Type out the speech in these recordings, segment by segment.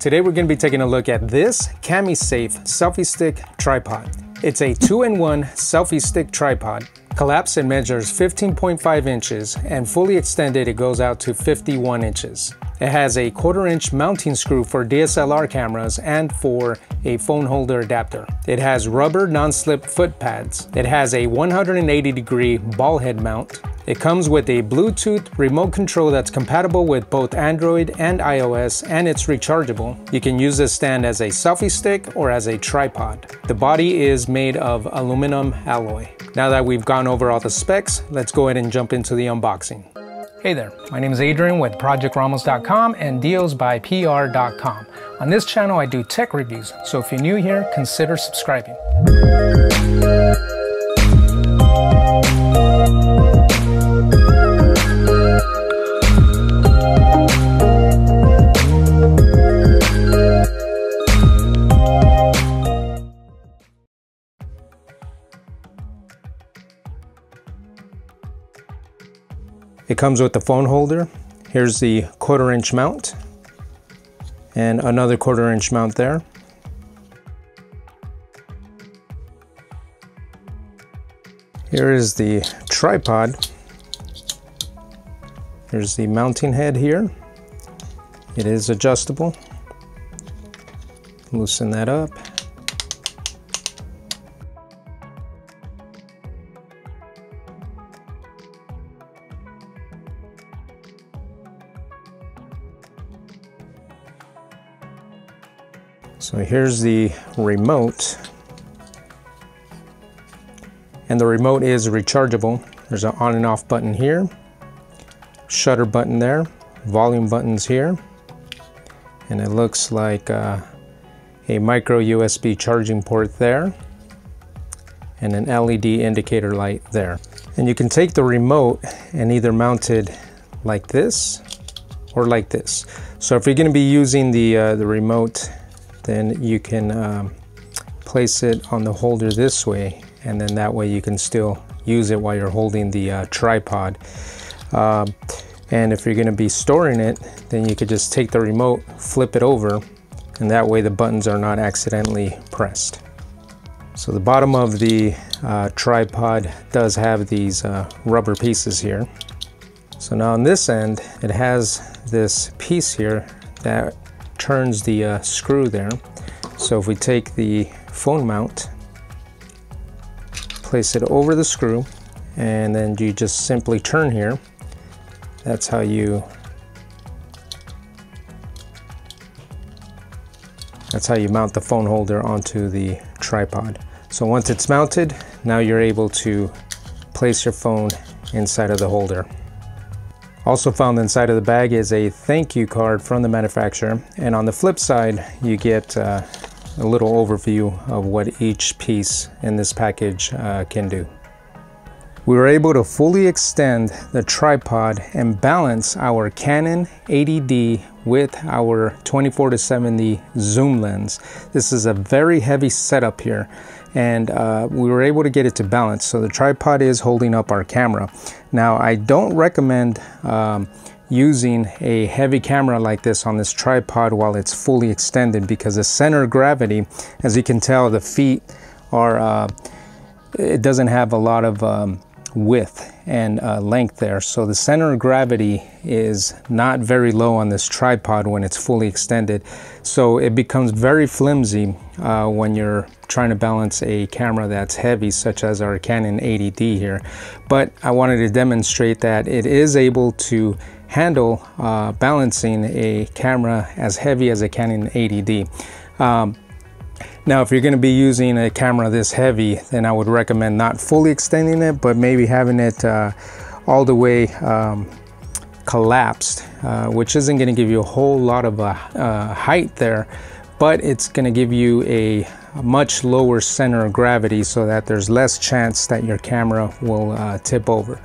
Today we're going to be taking a look at this Kamisafe selfie stick tripod. It's a two-in-one selfie stick tripod. Collapsed it measures 15.5 inches and fully extended it goes out to 51 inches. It has a quarter inch mounting screw for DSLR cameras and for a phone holder adapter. It has rubber non-slip foot pads. It has a 180 degree ball head mount. It comes with a Bluetooth remote control that's compatible with both Android and iOS and it's rechargeable. You can use this stand as a selfie stick or as a tripod. The body is made of aluminum alloy. Now that we've gone over all the specs, let's go ahead and jump into the unboxing. Hey there, my name is Adrian with ProjectRamos.com and DealsByPR.com. On this channel, I do tech reviews, so if you're new here, consider subscribing. It comes with the phone holder. Here's the quarter inch mount and another quarter inch mount there. Here is the tripod. Here's the mounting head here. It is adjustable. Loosen that up. So here's the remote. And the remote is rechargeable. There's an on and off button here, shutter button there, volume buttons here, and it looks like uh, a micro USB charging port there, and an LED indicator light there. And you can take the remote and either mount it like this or like this. So if you're going to be using the, uh, the remote then you can um, place it on the holder this way and then that way you can still use it while you're holding the uh, tripod. Um, and if you're going to be storing it, then you could just take the remote, flip it over, and that way the buttons are not accidentally pressed. So the bottom of the uh, tripod does have these uh, rubber pieces here. So now on this end, it has this piece here that turns the uh, screw there. So if we take the phone mount, place it over the screw, and then you just simply turn here. That's how you That's how you mount the phone holder onto the tripod. So once it's mounted, now you're able to place your phone inside of the holder. Also found inside of the bag is a thank you card from the manufacturer. And on the flip side, you get uh, a little overview of what each piece in this package uh, can do. We were able to fully extend the tripod and balance our Canon 80D with our 24 to 70 zoom lens. This is a very heavy setup here and uh, we were able to get it to balance. So the tripod is holding up our camera. Now I don't recommend um, using a heavy camera like this on this tripod while it's fully extended because the center of gravity, as you can tell, the feet are, uh, it doesn't have a lot of um, width and uh, length there. So the center of gravity is not very low on this tripod when it's fully extended. So it becomes very flimsy uh, when you're trying to balance a camera that's heavy, such as our Canon 80D here. But I wanted to demonstrate that it is able to handle uh, balancing a camera as heavy as a Canon 80D. Um, now, if you're gonna be using a camera this heavy, then I would recommend not fully extending it, but maybe having it uh, all the way um, collapsed, uh, which isn't gonna give you a whole lot of uh, uh height there, but it's gonna give you a much lower center of gravity so that there's less chance that your camera will uh, tip over.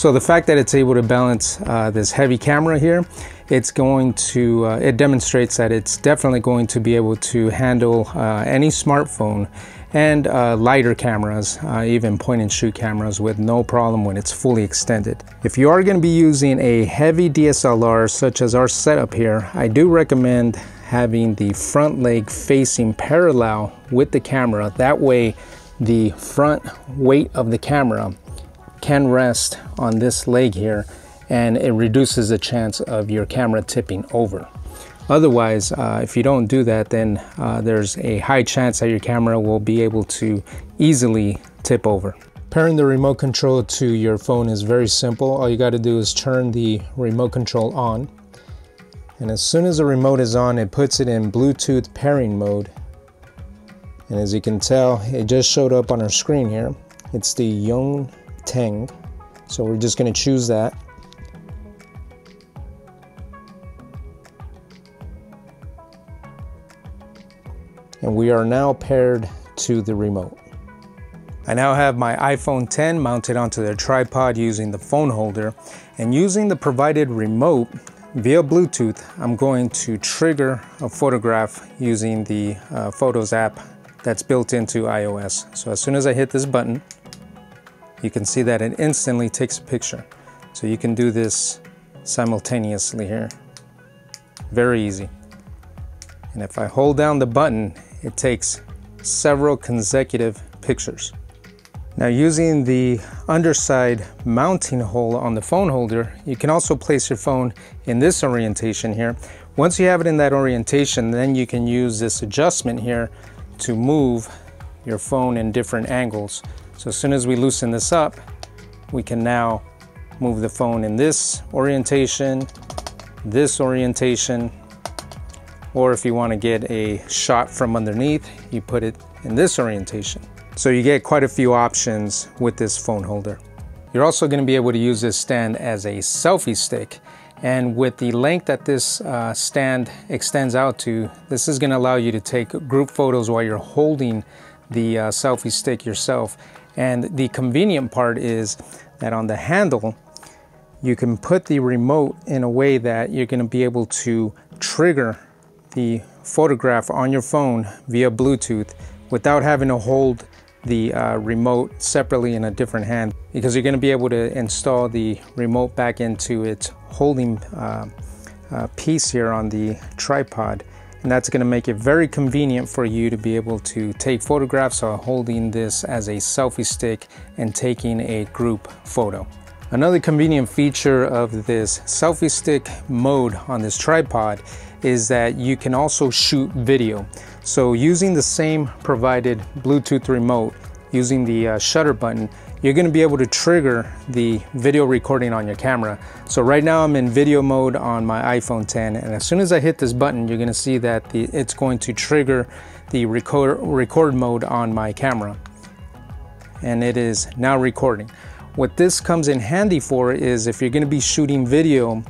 So the fact that it's able to balance uh, this heavy camera here, it's going to, uh, it demonstrates that it's definitely going to be able to handle uh, any smartphone and uh, lighter cameras, uh, even point and shoot cameras with no problem when it's fully extended. If you are going to be using a heavy DSLR such as our setup here, I do recommend having the front leg facing parallel with the camera. That way the front weight of the camera can rest on this leg here and it reduces the chance of your camera tipping over. Otherwise, uh, if you don't do that, then uh, there's a high chance that your camera will be able to easily tip over. Pairing the remote control to your phone is very simple. All you got to do is turn the remote control on. And as soon as the remote is on, it puts it in Bluetooth pairing mode. And as you can tell, it just showed up on our screen here. It's the Yong Teng. So we're just going to choose that. And we are now paired to the remote. I now have my iPhone 10 mounted onto the tripod using the phone holder and using the provided remote via Bluetooth, I'm going to trigger a photograph using the uh, Photos app that's built into iOS. So as soon as I hit this button, you can see that it instantly takes a picture. So you can do this simultaneously here. Very easy. And if I hold down the button, it takes several consecutive pictures. Now using the underside mounting hole on the phone holder, you can also place your phone in this orientation here. Once you have it in that orientation, then you can use this adjustment here to move your phone in different angles. So as soon as we loosen this up, we can now move the phone in this orientation, this orientation, or if you want to get a shot from underneath, you put it in this orientation. So you get quite a few options with this phone holder. You're also going to be able to use this stand as a selfie stick. And with the length that this uh, stand extends out to, this is going to allow you to take group photos while you're holding the uh, selfie stick yourself and the convenient part is that on the handle, you can put the remote in a way that you're gonna be able to trigger the photograph on your phone via Bluetooth without having to hold the uh, remote separately in a different hand because you're going to be able to install the remote back into its holding uh, uh, piece here on the tripod and that's going to make it very convenient for you to be able to take photographs while holding this as a selfie stick and taking a group photo. Another convenient feature of this selfie stick mode on this tripod is that you can also shoot video. So using the same provided Bluetooth remote, using the uh, shutter button, you're gonna be able to trigger the video recording on your camera. So right now I'm in video mode on my iPhone 10 and as soon as I hit this button, you're gonna see that the, it's going to trigger the record, record mode on my camera. And it is now recording. What this comes in handy for is if you're gonna be shooting video,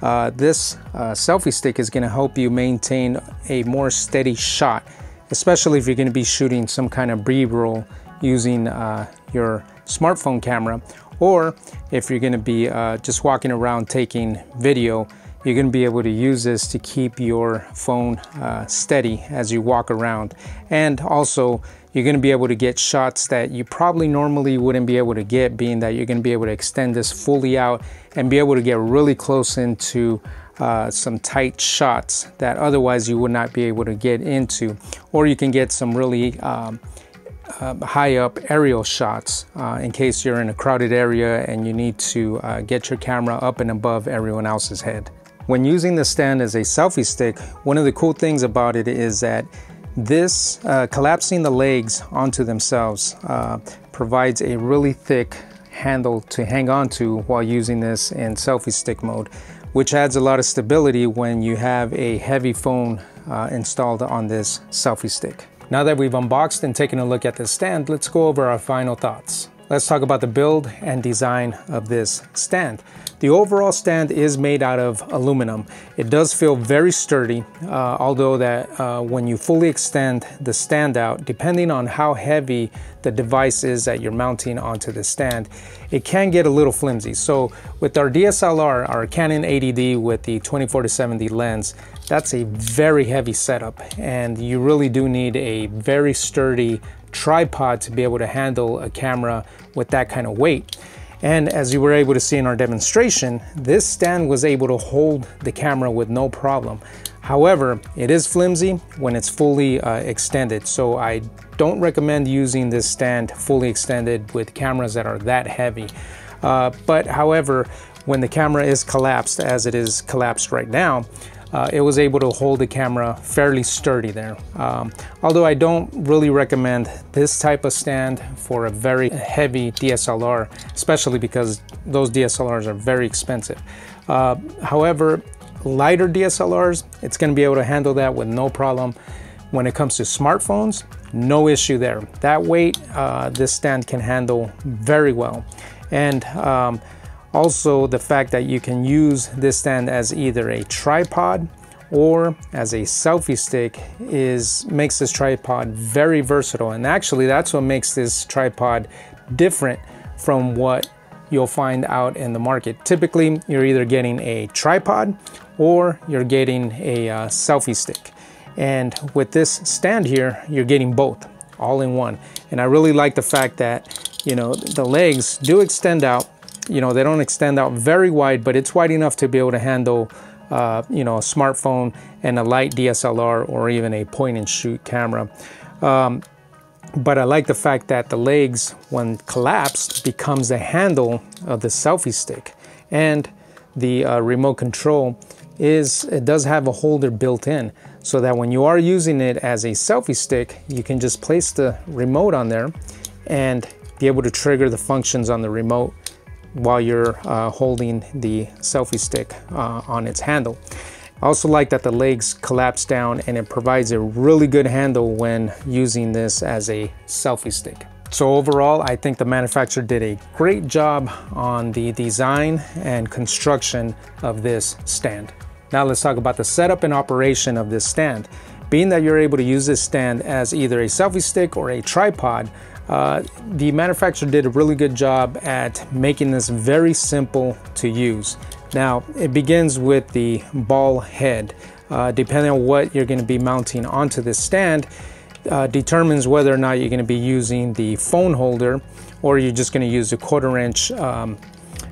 uh, this uh, selfie stick is gonna help you maintain a more steady shot, especially if you're gonna be shooting some kind of B-roll using uh, your smartphone camera, or if you're gonna be uh, just walking around taking video, you're gonna be able to use this to keep your phone uh, steady as you walk around. And also, you're gonna be able to get shots that you probably normally wouldn't be able to get, being that you're gonna be able to extend this fully out and be able to get really close into uh, some tight shots that otherwise you would not be able to get into. Or you can get some really um, uh, high up aerial shots uh, in case you're in a crowded area and you need to uh, get your camera up and above everyone else's head. When using the stand as a selfie stick, one of the cool things about it is that this uh, collapsing the legs onto themselves uh, provides a really thick handle to hang on to while using this in selfie stick mode, which adds a lot of stability when you have a heavy phone uh, installed on this selfie stick. Now that we've unboxed and taken a look at the stand, let's go over our final thoughts. Let's talk about the build and design of this stand. The overall stand is made out of aluminum. It does feel very sturdy, uh, although that uh, when you fully extend the stand out, depending on how heavy the device is that you're mounting onto the stand, it can get a little flimsy. So with our DSLR, our Canon 80D with the 24 to 70 lens, that's a very heavy setup and you really do need a very sturdy tripod to be able to handle a camera with that kind of weight. And as you were able to see in our demonstration, this stand was able to hold the camera with no problem. However, it is flimsy when it's fully uh, extended, so I don't recommend using this stand fully extended with cameras that are that heavy. Uh, but however, when the camera is collapsed, as it is collapsed right now, uh, it was able to hold the camera fairly sturdy there. Um, although I don't really recommend this type of stand for a very heavy DSLR, especially because those DSLRs are very expensive. Uh, however, lighter DSLRs, it's gonna be able to handle that with no problem. When it comes to smartphones, no issue there. That weight, uh, this stand can handle very well. And um, also the fact that you can use this stand as either a tripod or as a selfie stick is makes this tripod very versatile. And actually that's what makes this tripod different from what you'll find out in the market. Typically, you're either getting a tripod or you're getting a uh, selfie stick. And with this stand here, you're getting both all in one. And I really like the fact that, you know, the legs do extend out. You know, they don't extend out very wide, but it's wide enough to be able to handle, uh, you know, a smartphone and a light DSLR or even a point and shoot camera. Um, but I like the fact that the legs, when collapsed, becomes the handle of the selfie stick. And the uh, remote control is, it does have a holder built in so that when you are using it as a selfie stick, you can just place the remote on there and be able to trigger the functions on the remote while you're uh, holding the selfie stick uh, on its handle. I also like that the legs collapse down and it provides a really good handle when using this as a selfie stick. So overall, I think the manufacturer did a great job on the design and construction of this stand. Now let's talk about the setup and operation of this stand. Being that you're able to use this stand as either a selfie stick or a tripod, uh, the manufacturer did a really good job at making this very simple to use. Now, it begins with the ball head. Uh, depending on what you're going to be mounting onto this stand, uh, determines whether or not you're going to be using the phone holder or you're just going to use a quarter inch um,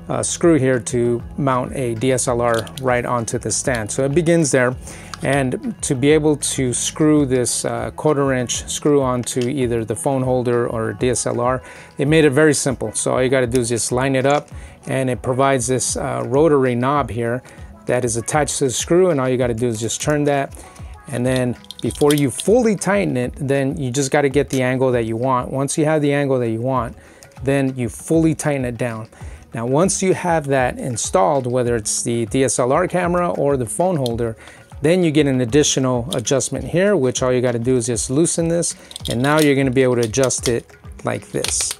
uh, screw here to mount a DSLR right onto the stand. So it begins there. And to be able to screw this uh, quarter inch screw onto either the phone holder or DSLR, it made it very simple. So all you gotta do is just line it up and it provides this uh, rotary knob here that is attached to the screw and all you gotta do is just turn that and then before you fully tighten it, then you just gotta get the angle that you want. Once you have the angle that you want, then you fully tighten it down. Now, once you have that installed, whether it's the DSLR camera or the phone holder, then you get an additional adjustment here, which all you got to do is just loosen this. And now you're going to be able to adjust it like this.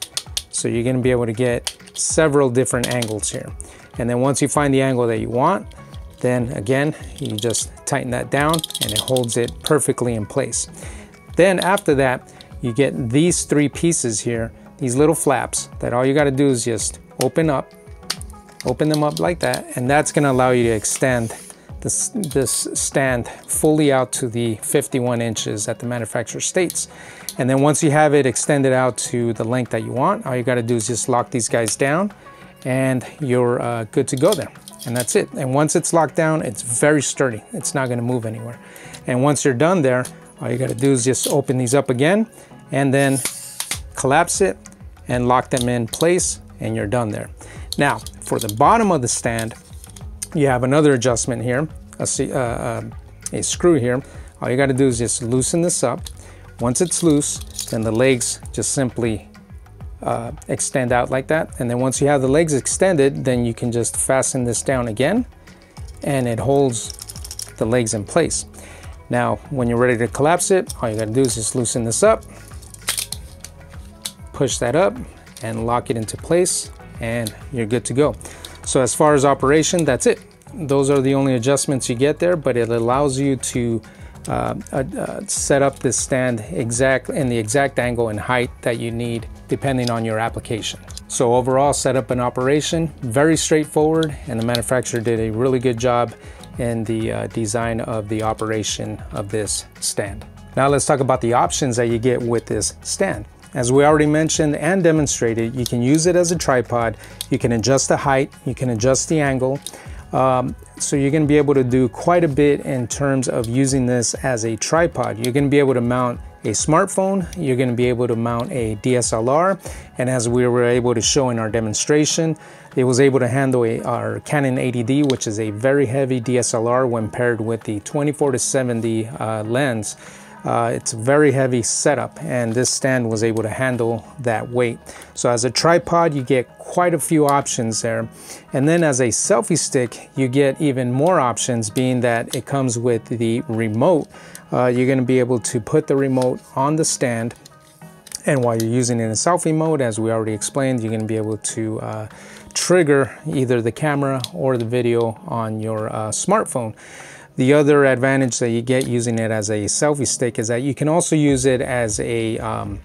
So you're going to be able to get several different angles here. And then once you find the angle that you want, then again, you just tighten that down and it holds it perfectly in place. Then after that, you get these three pieces here, these little flaps that all you got to do is just open up, open them up like that, and that's going to allow you to extend this, this stand fully out to the 51 inches that the manufacturer states. And then once you have it extended out to the length that you want, all you gotta do is just lock these guys down and you're uh, good to go there. And that's it. And once it's locked down, it's very sturdy. It's not gonna move anywhere. And once you're done there, all you gotta do is just open these up again and then collapse it and lock them in place and you're done there. Now, for the bottom of the stand, you have another adjustment here, a, uh, uh, a screw here. All you gotta do is just loosen this up. Once it's loose, then the legs just simply uh, extend out like that. And then once you have the legs extended, then you can just fasten this down again and it holds the legs in place. Now, when you're ready to collapse it, all you gotta do is just loosen this up, push that up and lock it into place and you're good to go. So as far as operation, that's it. Those are the only adjustments you get there, but it allows you to uh, uh, set up this stand exact in the exact angle and height that you need depending on your application. So overall setup and operation, very straightforward and the manufacturer did a really good job in the uh, design of the operation of this stand. Now let's talk about the options that you get with this stand. As we already mentioned and demonstrated, you can use it as a tripod. You can adjust the height, you can adjust the angle. Um, so you're going to be able to do quite a bit in terms of using this as a tripod. You're going to be able to mount a smartphone, you're going to be able to mount a DSLR, and as we were able to show in our demonstration, it was able to handle a, our Canon 80D, which is a very heavy DSLR when paired with the 24 to 70 uh, lens. Uh, it's a very heavy setup and this stand was able to handle that weight. So as a tripod, you get quite a few options there. And then as a selfie stick, you get even more options being that it comes with the remote. Uh, you're gonna be able to put the remote on the stand and while you're using it in selfie mode, as we already explained, you're gonna be able to uh, trigger either the camera or the video on your uh, smartphone. The other advantage that you get using it as a selfie stick is that you can also use it as a um,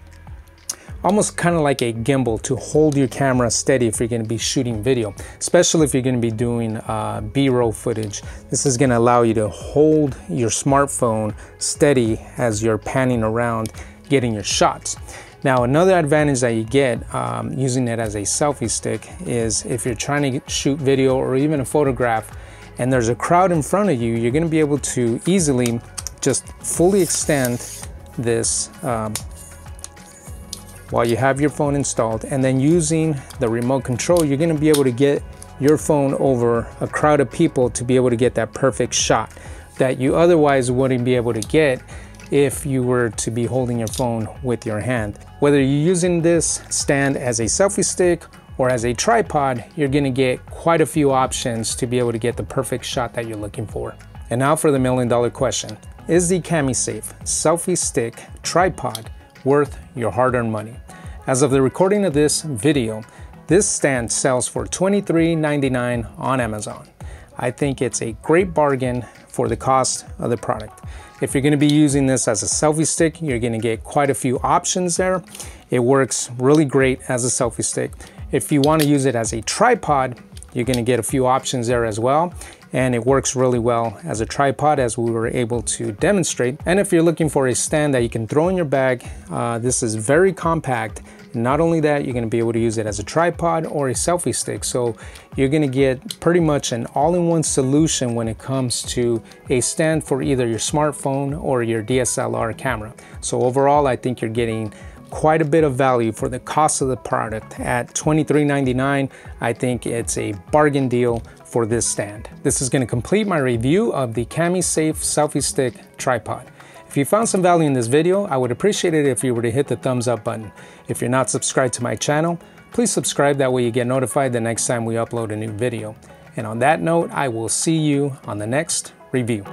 almost kind of like a gimbal to hold your camera steady if you're going to be shooting video, especially if you're going to be doing uh, B-roll footage. This is going to allow you to hold your smartphone steady as you're panning around getting your shots. Now, another advantage that you get um, using it as a selfie stick is if you're trying to shoot video or even a photograph and there's a crowd in front of you, you're gonna be able to easily just fully extend this um, while you have your phone installed and then using the remote control, you're gonna be able to get your phone over a crowd of people to be able to get that perfect shot that you otherwise wouldn't be able to get if you were to be holding your phone with your hand. Whether you're using this stand as a selfie stick or as a tripod, you're gonna get quite a few options to be able to get the perfect shot that you're looking for. And now for the million dollar question. Is the Kamisafe selfie stick tripod worth your hard-earned money? As of the recording of this video, this stand sells for $23.99 on Amazon. I think it's a great bargain for the cost of the product. If you're gonna be using this as a selfie stick, you're gonna get quite a few options there. It works really great as a selfie stick. If you want to use it as a tripod, you're going to get a few options there as well. And it works really well as a tripod as we were able to demonstrate. And if you're looking for a stand that you can throw in your bag, uh, this is very compact. Not only that, you're gonna be able to use it as a tripod or a selfie stick. So you're gonna get pretty much an all-in-one solution when it comes to a stand for either your smartphone or your DSLR camera. So overall, I think you're getting quite a bit of value for the cost of the product. At $23.99, I think it's a bargain deal for this stand. This is gonna complete my review of the Kamisafe Selfie Stick Tripod. If you found some value in this video, I would appreciate it if you were to hit the thumbs up button. If you're not subscribed to my channel, please subscribe that way you get notified the next time we upload a new video. And on that note, I will see you on the next review.